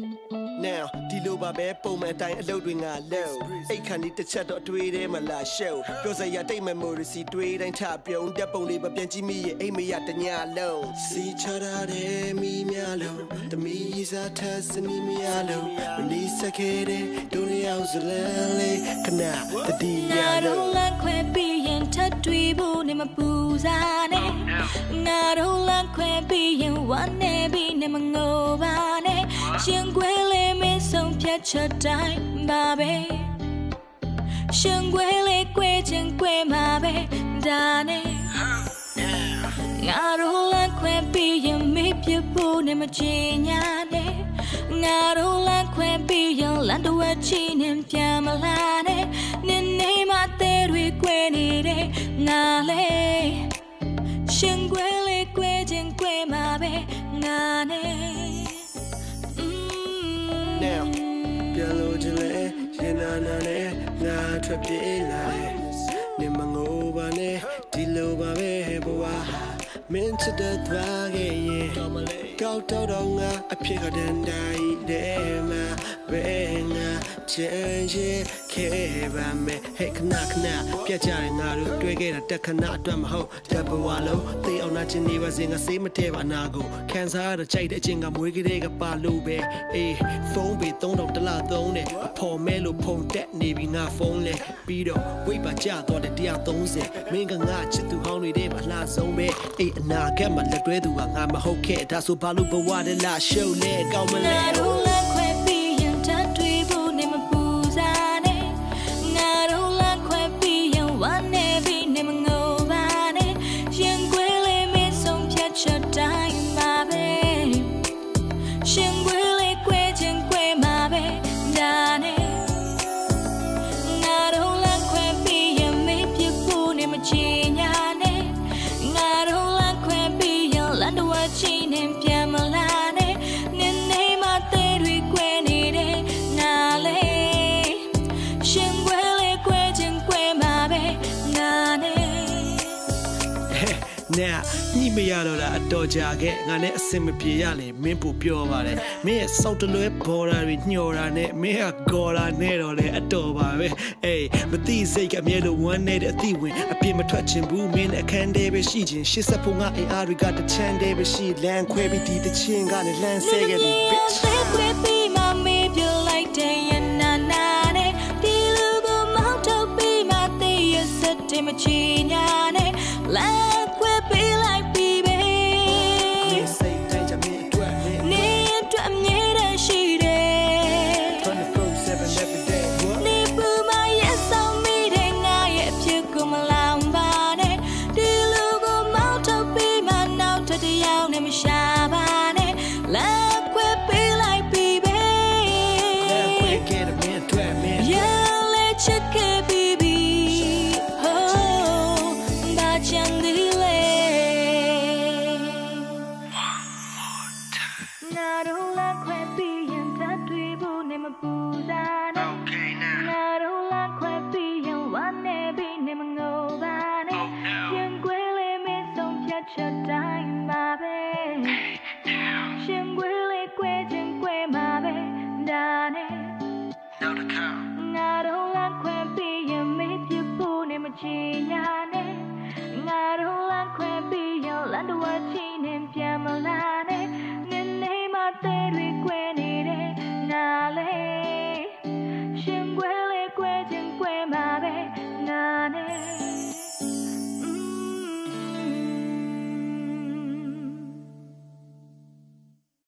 now ဒီလိုပါပဲပုံမှန်အတိုင်းအလုပ်တွေငါလုပ်အိတ်ခါနေတစ်ချက်တော့တွေးတယ်မလား show ပြောစရာတိတ် memory စီတွေးတိုင်းထပြုံးတက်ပုံလေးမပြန်ကြည့်မိရဲ့အိမ်မရတညာလုံးစီချရတဲ့မိများလုံးတမီးစားထက်စနီးမရလုံးမလီစခဲ့တဲ့ဒုနီယောက်စလန်လေးခဏတတိယငါလုံးတို့လမ်းခွဲပြီးရင်ထပ်တွေ့ဖို့နေမပူစားနဲ့ငါတို့လမ်းခွဲပြီးရင်ဝမ်းနေပြီးနေမငိုပါနဲ့ ရှင်ခွေလေးမင်းဆုံးဖြတ်ချက်တိုင်းပါပဲရှင်ခွေလေးကွဲချင်းကွဲမှာပဲဒါနဲ့ငါတို့လမ်းခွဲပြီးရင်မေ့ပြဖို့နေမချင်ညာနဲ့ငါတို့လမ်းခွဲပြီးရင်လမ်းတော့ချီနေပြန်မလာနဲ့နင်းနေမသေးတွေကွဲနေတဲ့ငါလေရှင်ကွဲ လို့ချင်လေရင်နာနာနဲ့ငါထွက်ပြေးလာတယ်နေမငိုပါနဲ့ဒီလိုပါပဲဘဝ မင်းချစ်တဲ့သွားခဲ့ရင်ကောက်တော့တော့ငါအဖြစ်ကတန်တိုင်းတဲ့မှာဘယ်ငါချင်ရဲ့ခဲ့ပါမယ်ဟဲ့ခဏခဏပြတ်ကြတယ်ငါတို့တွေ့ခဲ့တာတက်ခဏအတွက်မဟုတ်တဘဝလုံးသိအောင်နာချင်နေပါစေငါစေးမထဲပါနာကိုခံစားရတဲ့ကြိုက်တဲ့အချင်းကမွေးကလေးကပါလို့ပဲအေးဖုန်းပေ3000တလားသုံးတယ်အဖော်မဲလို့ဖုန်တက်နေပြီငါဖုန်းလဲပြီးတော့ဝိတ်ပါကြတော့တဲ့130မင်းကငါချစ်သူဟောင်းတွေထဲမှာလှဆုံးပဲအေးအနာဂတ်မှာလက်တွဲသူကငါမဟုတ်ခဲ့ဒါဆိုဘာလို့ဘဝတဲ့လားရှုပ်လဲကောင်းမလဲ နဲ့ညိမရတော့တာအတော်ကြာခဲ့ငါနဲ့အစင်မပြေရလေမင်းပူပြောပါတယ်မင်းရဲ့စောက်တလွဲဘော်ရာတွေညှော်တာနဲ့မင်းကဂေါ်ရာနဲ့တော့လေအတော်ပါပဲအေးမသိစိတ်ကအမြဲလိုဝမ်းနေတဲ့အသည့်ဝင်အပြစ်မထွက်ချင်ဘူးမင်းနဲ့အခန်းထဲပဲရှိချင်းရှစ်ဆက်ဖို့ငါအင်အားတွေကတချမ်းတည်းပဲရှိလမ်းခွဲပြီးဒီတချင်းကနေလမ်းဆဲခဲ့ပြီ bitch Na do la kwe pi yin ta tui bu ne ma pu da na. okay